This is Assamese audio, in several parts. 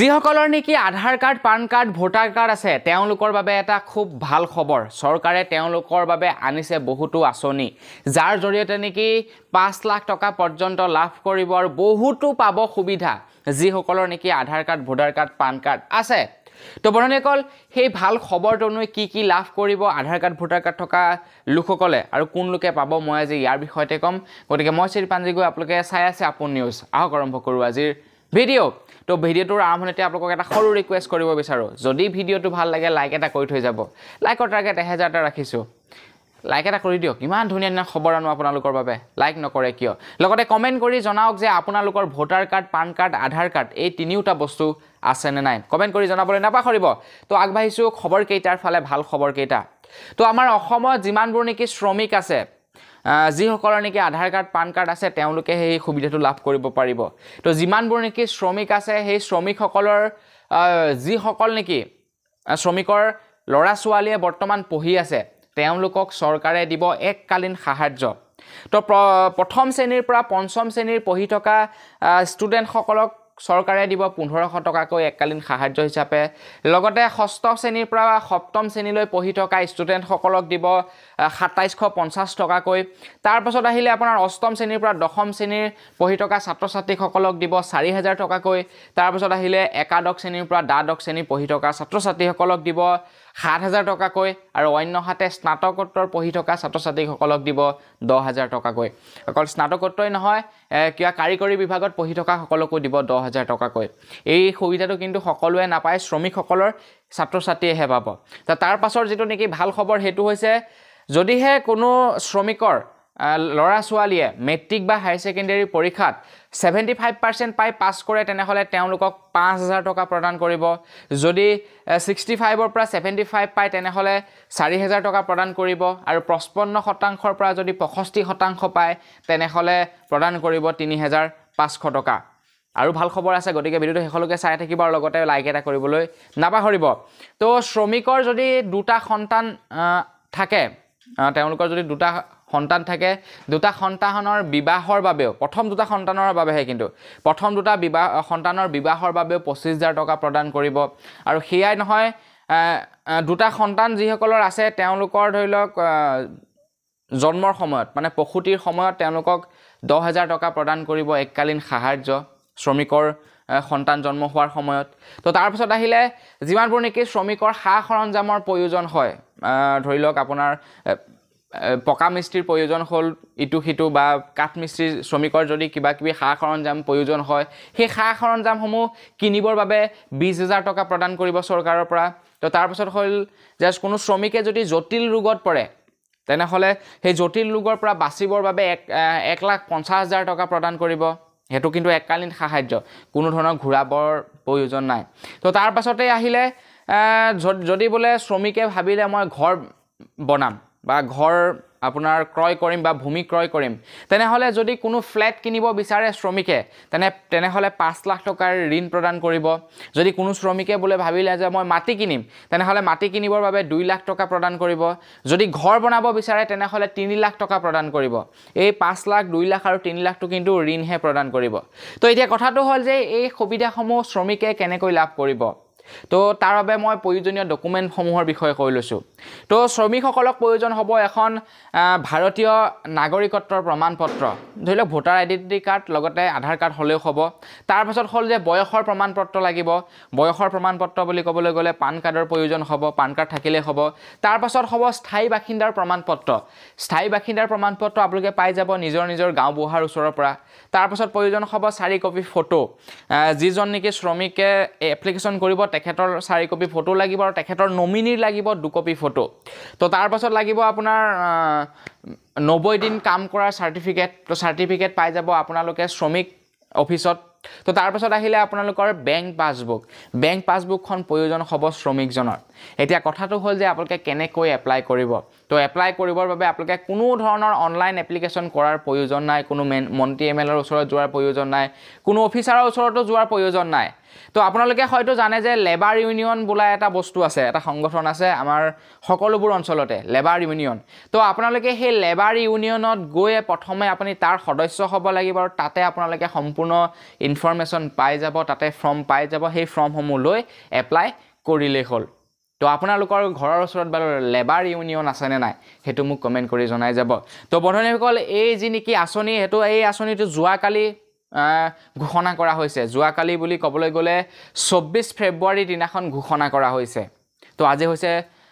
যিসকলৰ নেকি Aadhaar card PAN card voter card আছে তেওঁলোকৰ বাবে এটা খুব ভাল খবৰ। চৰকাৰে তেওঁলোকৰ বাবে আনিছে বহুতো আঁচনি। যাৰ জৰিয়তে নেকি পাঁচ লাখ টকা পৰ্যন্ত লাভ কৰিব আৰু বহুতো পাব সুবিধা। যিসকলৰ নেকি Aadhaar card voter card PAN card আছে। তো বন্ধুসকল সেই ভাল খবৰটোনো কি কি লাভ কৰিব আধাৰ কাৰ্ড ভোটাৰ কাৰ্ড থকা লোকসকলে আৰু কোন লোকে পাব মই আজি ইয়াৰ বিষয়তে ক'ম। গতিকে মই শ্ৰী পাঞ্জী গৈ আপোনালোকে চাই আছে আপোন নিউজ। আহক আৰম্ভ কৰোঁ আজিৰ ভিডিঅ' তো ভিডিঅ'টোৰ আৰম্ভণিতে আপোনালোকক এটা সৰু ৰিকুৱেষ্ট কৰিব বিচাৰোঁ। যদি ভিডিঅ'টো ভাল লাগে লাইক এটা কৰি থৈ যাব। লাইকৰ টাৰ্গেট এহেজাৰটা ৰাখিছোঁ। লাইক এটা কৰি দিয়ক। ইমান ধুনীয়া ধুনীয়া খবৰ আনো আপোনালোকৰ বাবে। লাইক নকৰে কিয়? লগতে কমেণ্ট কৰি জনাওক যে আপোনালোকৰ voter card PAN card Aadhaar card এই তিনিওটা বস্তু আছেনে নাই? কমেণ্ট কৰি জনাবলৈ নাপাহৰিব। তো আগবাঢ়িছোঁ। খবৰকেইটাৰ ফালে ভাল খবৰকেইটা তো আমাৰ অসমত যিমানবোৰ নেকি শ্ৰমিক আছে যিসকলৰ নেকি আধাৰ কাৰ্ড পান কাৰ্ড আছে তেওঁলোকে সেই সুবিধাটো লাভ কৰিব পাৰিব। তো যিমানবোৰ নেকি শ্ৰমিক আছে সেই শ্ৰমিকসকলৰ যিসকল নেকি শ্ৰমিকৰ ল'ৰা ছোৱালীয়ে বৰ্তমান পঢ়ি আছে তেওঁলোকক চৰকাৰে দিব এককালীন সাহাৰ্য। তো প্ৰ- প্ৰথম শ্ৰেণীৰ পৰা পঞ্চম শ্ৰেণীৰ পঢ়ি থকা ষ্টুডেণ্টসকলক চৰকাৰে দিব পোন্ধৰশ টকাকৈ এককালীন সাহাৰ্য হিচাপে। লগতে ষষ্ঠ শ্ৰেণীৰ পৰা সপ্তম শ্ৰেণীলৈ পঢ়ি থকা ষ্টুডেণ্টসকলক দিব সাতাইছশ পঞ্চাছ টকাকৈ। তাৰপাছত আহিলে আপোনাৰ অষ্টম শ্ৰেণীৰ পৰা দশম শ্ৰেণীৰ পঢ়ি থকা ছাত্ৰ ছাত্ৰীসকলক দিব চাৰি হাজাৰ টকাকৈ। তাৰপাছত আহিলে একাদশ শ্ৰেণীৰ পৰা দ্বাদশ শ্ৰেণী পঢ়ি থকা ছাত্ৰ ছাত্ৰীসকলক দিব সাত হাজাৰ টকাকৈ আৰু অন্যহাতে স্নাতকোত্তৰ পঢ়ি থকা ছাত্ৰ ছাত্ৰীসকলক দিব দহ হাজাৰ টকাকৈ। অকল স্নাতকোত্তই নহয় কিবা কাৰিকৰী বিভাগত পঢ়ি থকা সকলকো দিব দহ হাজাৰ টকাকৈ। এই সুবিধাটো কিন্তু সকলোৱে নাপায় শ্ৰমিকসকলৰ ছাত্ৰ ছাত্ৰীয়েহে পাব তাৰ পাছৰ যিটো নেকি ভাল খবৰ সেইটো হৈছে যদিহে কোনো শ্ৰমিকৰ ল'ৰা ছোৱালীয়ে মেট্ৰিক বা হায়াৰ ছেকেণ্ডেৰী পৰীক্ষাত ছেভেণ্টি ফাইভ পাৰ্চেণ্ট পাই পাছ কৰে তেনেহ'লে তেওঁলোকক পাঁচ হাজাৰ টকা প্ৰদান কৰিব। যদি ছিক্সটি ফাইভৰ পৰা ছেভেণ্টি ফাইভ পায় তেনেহ'লে চাৰি হাজাৰ টকা প্ৰদান কৰিব। আৰু পঁচপন্ন শতাংশৰ পৰা যদি পঁয়ষষ্ঠি শতাংশ পায় তেনেহ'লে প্ৰদান কৰিব তিনি হাজাৰ পাঁচশ টকা। আৰু ভাল খবৰ আছে গতিকে ভিডিঅ'টো শেষলৈকে চাই থাকিব আৰু লগতে লাইক এটা কৰিবলৈ নাপাহৰিব। তো শ্ৰমিকৰ যদি দুটা সন্তান থাকে তেওঁলোকৰ যদি দুটা সন্তান থাকে দুটা সন্তানৰ বিবাহৰ বাবেও প্ৰথম দুটা সন্তানৰ বাবেহে কিন্তু প্ৰথম দুটা বিবাহ সন্তানৰ বিবাহৰ বাবেও পঁচিছ হাজাৰ টকা প্ৰদান কৰিব। আৰু সেয়াই নহয় দুটা সন্তান যিসকলৰ আছে তেওঁলোকৰ ধৰি লওক জন্মৰ সময়ত মানে প্ৰসূতিৰ সময়ত তেওঁলোকক দহ হাজাৰ টকা প্ৰদান কৰিব এককালীন সাহাৰ্য শ্ৰমিকৰ সন্তান জন্ম হোৱাৰ সময়ত। তো তাৰপিছত আহিলে যিমানবোৰ নেকি শ্ৰমিকৰ সা সৰঞ্জামৰ প্ৰয়োজন হয় ধৰি লওক আপোনাৰ পকা মিস্ত্ৰীৰ প্ৰয়োজন হ'ল ইটো সিটো বা কাঠ মিস্ত্ৰী শ্ৰমিকৰ যদি কিবা কিবি সা সৰঞ্জাম প্ৰয়োজন হয় সেই সা সৰঞ্জামসমূহ কিনিবৰ বাবে বিছ হাজাৰ টকা প্ৰদান কৰিব চৰকাৰৰ পৰা। তো তাৰপিছত হ'ল যে কোনো শ্ৰমিকে যদি জটিল ৰোগত পৰে তেনেহ'লে সেই জটিল ৰোগৰ পৰা বাচিবৰ বাবে এক এক লাখ পঞ্চাছ হাজাৰ টকা প্ৰদান কৰিব। সেইটো কিন্তু এককালীন সাহাৰ্য কোনো ধৰণৰ ঘূৰাবৰ প্ৰয়োজন নাই। তো তাৰ পাছতে আহিলে যদি বোলে শ্ৰমিকে ভাবিলে মই ঘৰ বনাম বা ঘৰ আপোনাৰ ক্ৰয় কৰিম বা ভূমি ক্ৰয় কৰিম তেনেহ'লে যদি কোনো ফ্লেট কিনিব বিচাৰে শ্ৰমিকে তেনে তেনেহ'লে পাঁচ লাখ টকাৰ ঋণ প্ৰদান কৰিব। যদি কোনো শ্ৰমিকে বোলে ভাবিলে যে মই মাটি কিনিম তেনেহ'লে মাটি কিনিবৰ বাবে দুই লাখ টকা প্ৰদান কৰিব। যদি ঘৰ বনাব বিচাৰে তেনেহ'লে তিনি লাখ টকা প্ৰদান কৰিব। এই পাঁচ লাখ দুই লাখ আৰু তিনি লাখটো কিন্তু ঋণহে প্ৰদান কৰিব। তো এতিয়া কথাটো হ'ল যে এই সুবিধাসমূহ শ্ৰমিকে কেনেকৈ লাভ কৰিব? তো তাৰ বাবে মই প্ৰয়োজনীয় ডকুমেণ্টসমূহৰ বিষয়ে কৈ লৈছোঁ। তো শ্ৰমিকসকলক প্ৰয়োজন হ'ব এখন ভাৰতীয় নাগৰিকত্বৰ প্ৰমাণ পত্ৰ ধৰি লওক ভোটাৰ আইডেণ্টিটি কাৰ্ড লগতে আধাৰ কাৰ্ড হ'লেও হ'ব। তাৰপাছত হ'ল যে বয়সৰ প্ৰমাণ পত্ৰ লাগিব। বয়সৰ প্ৰমাণ পত্ৰ বুলি ক'বলৈ গ'লে পান কাৰ্ডৰ প্ৰয়োজন হ'ব পান কাৰ্ড থাকিলেই হ'ব। তাৰপাছত হ'ব স্থায়ী বাসিন্দাৰ প্ৰমাণ পত্ৰ স্থায়ী বাসিন্দাৰ প্ৰমাণ পত্ৰ আপোনালোকে পাই যাব নিজৰ নিজৰ গাঁও বুঢ়াৰ ওচৰৰ পৰা। তাৰপাছত প্ৰয়োজন হ'ব চাৰি কপি ফটো। যিজন নেকি শ্ৰমিকে এপ্লিকেশ্যন কৰিব তেখেতৰ চাৰি কপি ফটো লাগিব আৰু তেখেতৰ নমিনীৰ লাগিব দুকপি ফটো তো তাৰপাছত লাগিব আপোনাৰ নব্বৈ দিন কাম কৰাৰ চাৰ্টিফিকেট তো চাৰ্টিফিকেট পাই যাব আপোনালোকে শ্ৰমিক অফিচত। তো তাৰপাছত আহিলে আপোনালোকৰ বেংক পাছবুক বেংক পাছবুকখন প্ৰয়োজন হ'ব শ্ৰমিকজনৰ। এতিয়া কথাটো হ'ল যে আপোনালোকে কেনেকৈ এপ্লাই কৰিব? তো এপ্লাই কৰিবৰ বাবে আপোনালোকে কোনো ধৰণৰ অনলাইন এপ্লিকেশ্যন কৰাৰ প্ৰয়োজন নাই কোনো মেন মন্ত্ৰী এম এল এৰ ওচৰত যোৱাৰ প্ৰয়োজন নাই কোনো অফিচাৰৰ ওচৰতো যোৱাৰ প্ৰয়োজন নাই। তো আপোনালোকে হয়তো জানে যে লেবাৰ ইউনিয়ন বোলা এটা বস্তু আছে এটা সংগঠন আছে আমাৰ সকলোবোৰ অঞ্চলতে লেবাৰ ইউনিয়ন তো আপোনালোকে সেই লেবাৰ ইউনিয়নত গৈ প্ৰথমে আপুনি তাৰ সদস্য হ'ব লাগিব আৰু তাতে আপোনালোকে সম্পূৰ্ণ ইনফৰ্মেশ্যন পাই যাব তাতে ফৰ্ম পাই যাব সেই ফৰ্মসমূহ লৈ এপ্লাই কৰিলেই হ'ল। তো আপোনালোকৰ ঘৰৰ ওচৰত বাৰু লেবাৰ ইউনিয়ন আছেনে নাই সেইটো মোক কমেণ্ট কৰি জনাই যাব। তো বন্ধুসকল এই যি নেকি আঁচনি সেইটো এই আঁচনিটো যোৱাকালি ঘোষণা কৰা হৈছে। যোৱাকালি বুলি ক'বলৈ গ'লে চৌব্বিছ ফেব্ৰুৱাৰীৰ দিনাখন ঘোষণা কৰা হৈছে। তো আজি হৈছে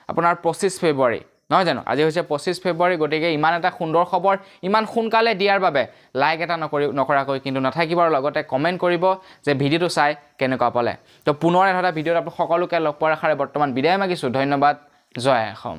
আপোনাৰ পঁচিছ ফেব্ৰুৱাৰী। নহয় জানো? আজি হৈছে পঁচিছ ফেব্ৰুৱাৰী গতিকে ইমান এটা সুন্দৰ খবৰ ইমান সোনকালে দিয়াৰ বাবে লাইক এটা নকৰি নকৰাকৈ কিন্তু নাথাকিব আৰু লগতে কমেণ্ট কৰিব যে ভিডিঅ'টো চাই কেনেকুৱা পালে। তো পুনৰ এটা ভিডিঅ'ত আপোনালোক সকলোকে লগ পোৱাৰ আশাৰে বৰ্তমান বিদায় মাগিছোঁ। ধন্যবাদ। জয় অসম।